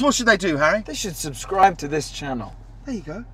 What should they do, Harry? They should subscribe to this channel. There you go.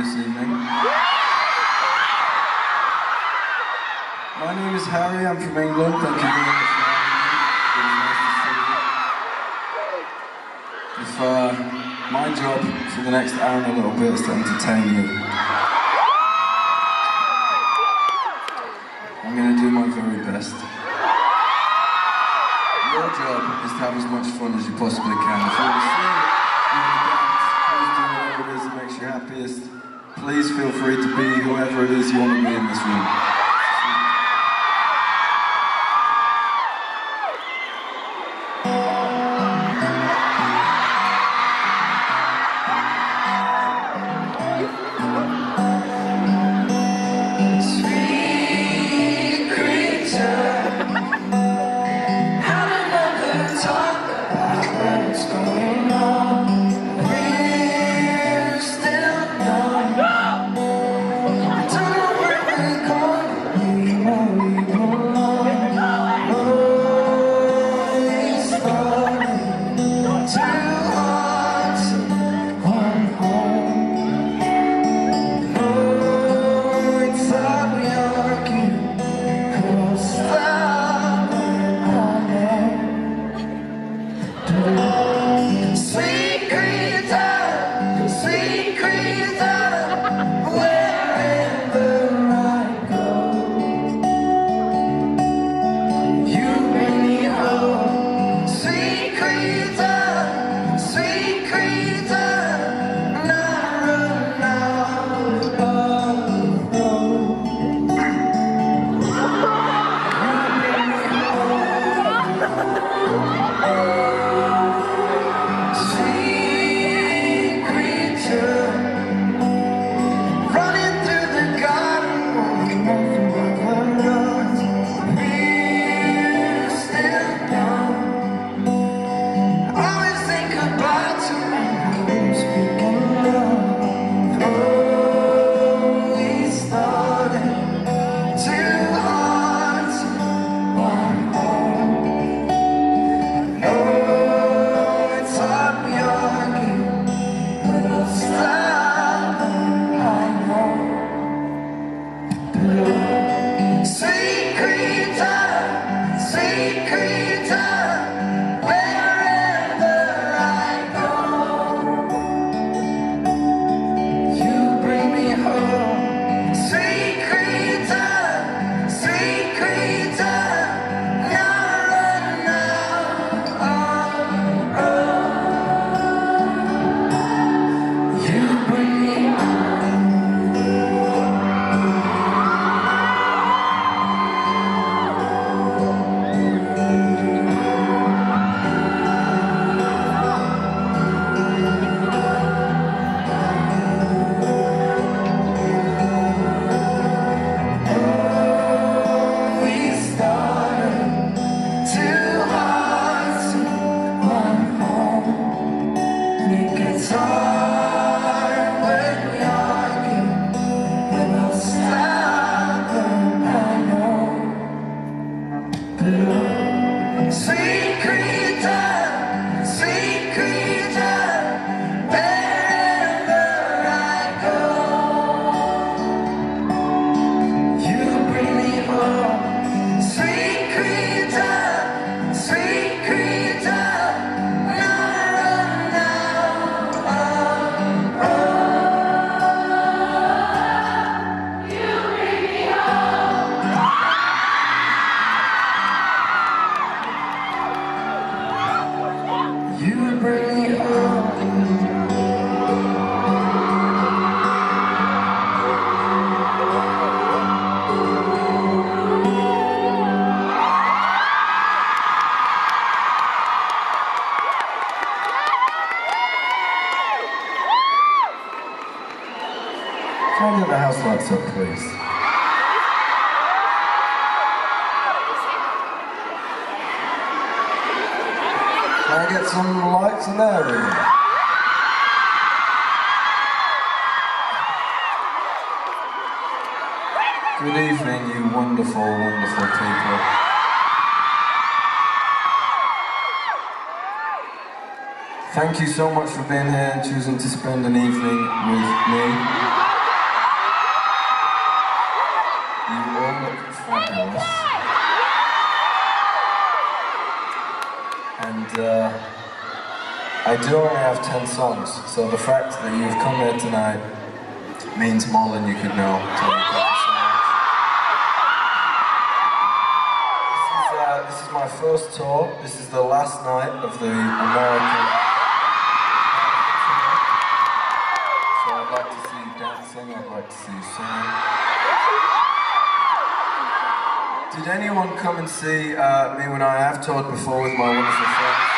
this evening. My name is Harry, I'm from England. Thank you very much for having me. If, uh, my job for the next hour and a little bit is to entertain you. I'm going to do my very best. Your job is to have as much fun as you possibly can. If you want to sing, you want to dance, please do whatever it is that makes you happiest please feel free to be whoever it is you want to be in this room. Thank you so much for being here and choosing to spend an evening with me. You all look fabulous. And uh, I do only have 10 songs, so the fact that you've come here tonight means more than you could know. This, is, uh, this is my first tour. This is the last night of the American Did anyone come and see uh, me when I have toured before with my wonderful friends?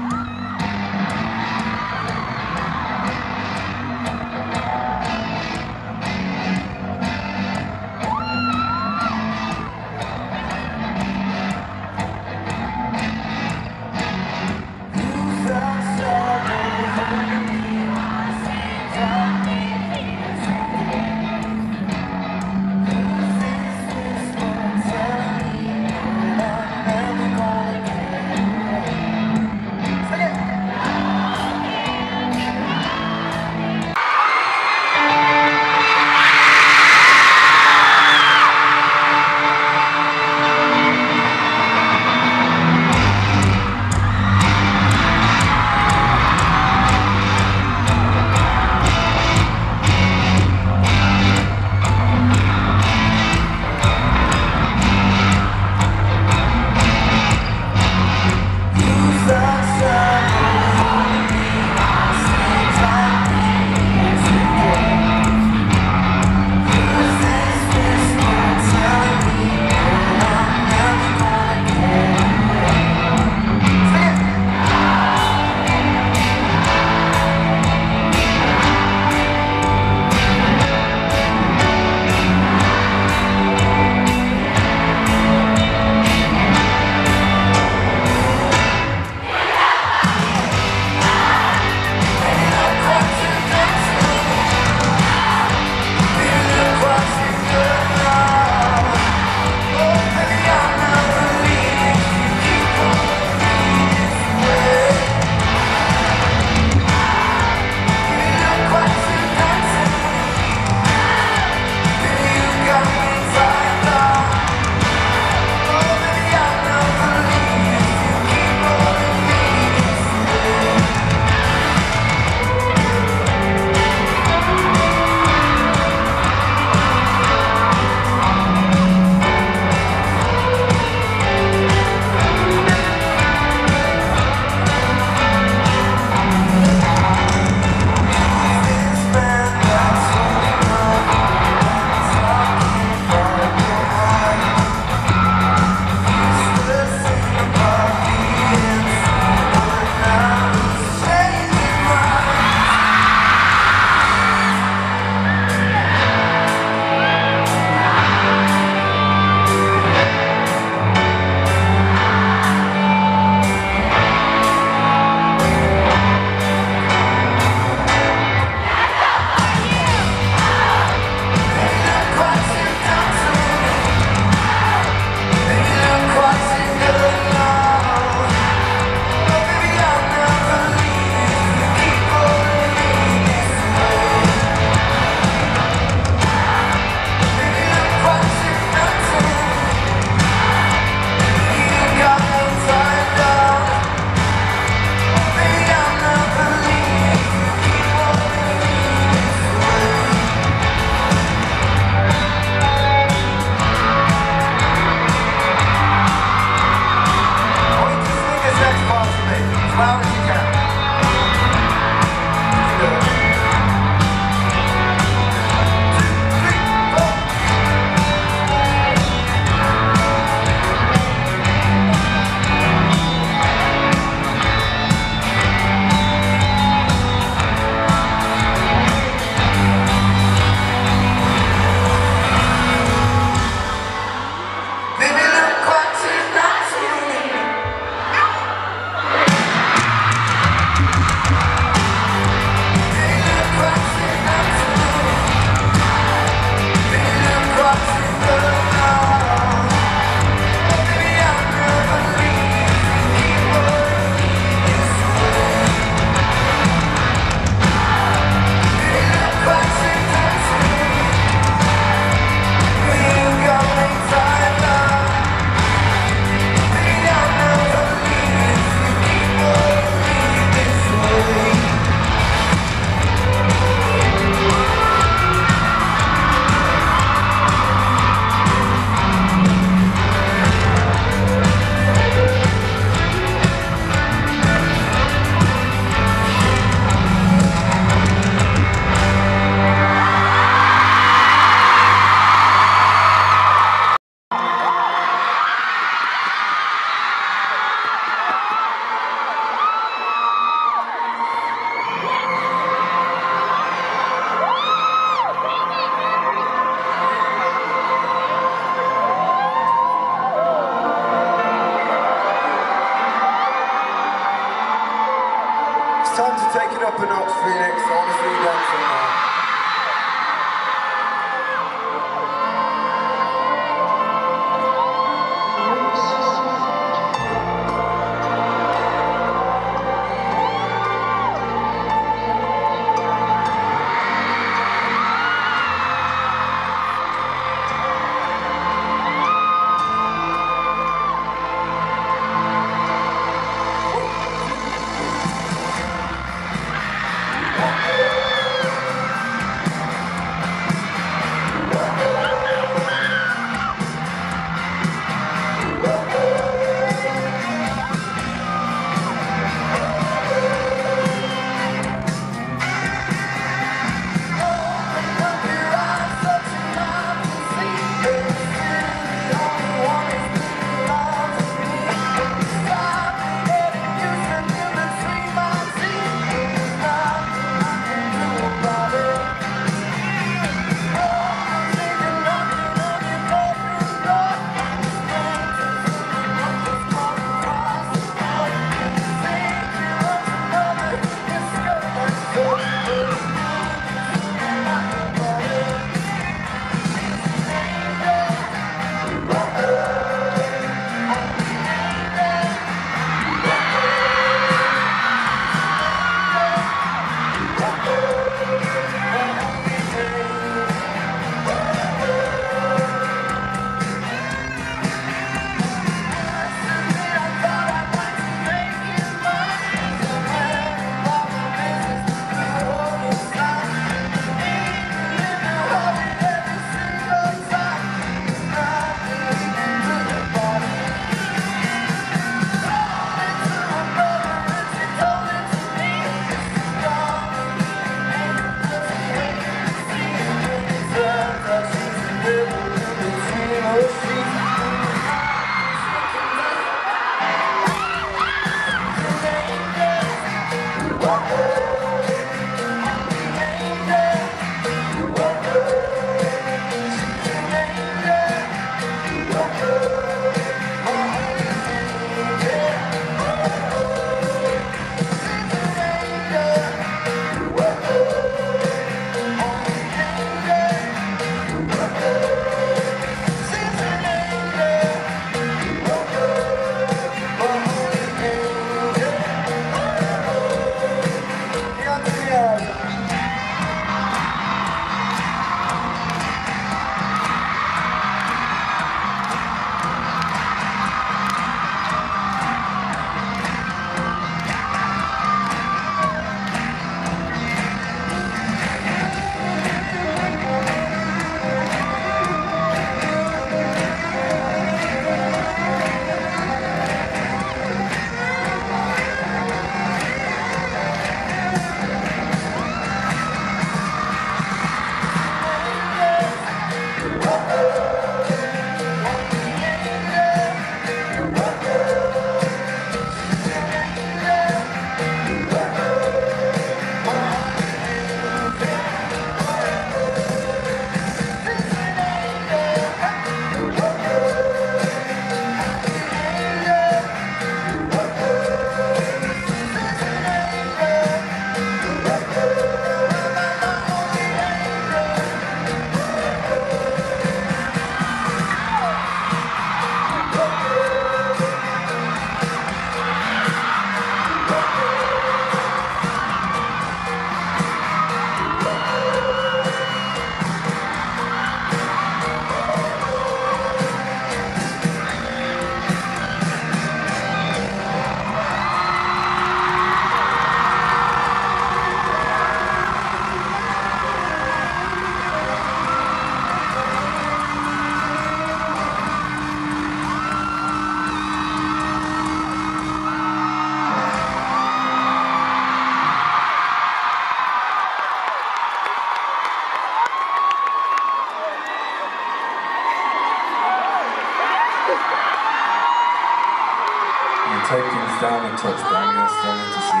untouched bangers, standing to see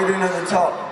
you doing at the top?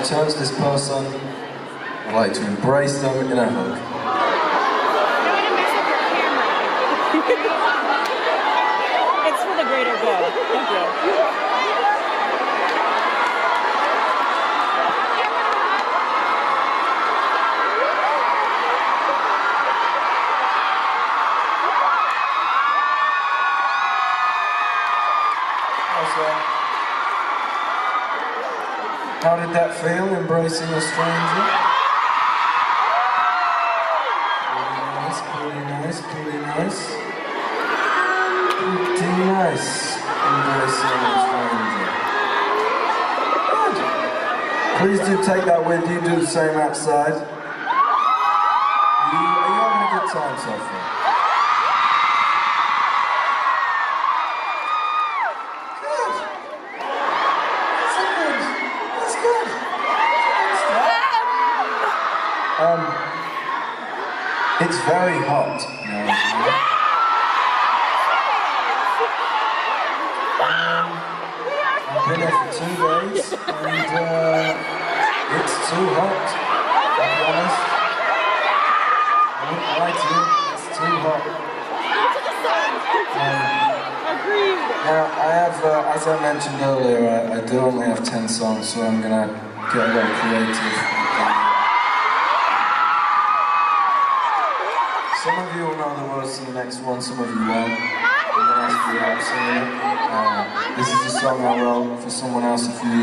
I turn to this person I like to embrace them in a hug. did that feel Embracing a Stranger? Pretty nice, pretty nice, pretty nice. Pretty nice, Embracing a Stranger. Good. Please do take that with you, do the same outside. You, are you having a good time so far? it's very hot. I've been here for two days and uh, it's too hot, to be honest. I wouldn't lie to you, it's too hot. Um, now, I have, uh, as I mentioned earlier, I, I do only have 10 songs, so I'm gonna get a little creative. song I wrote for someone else if you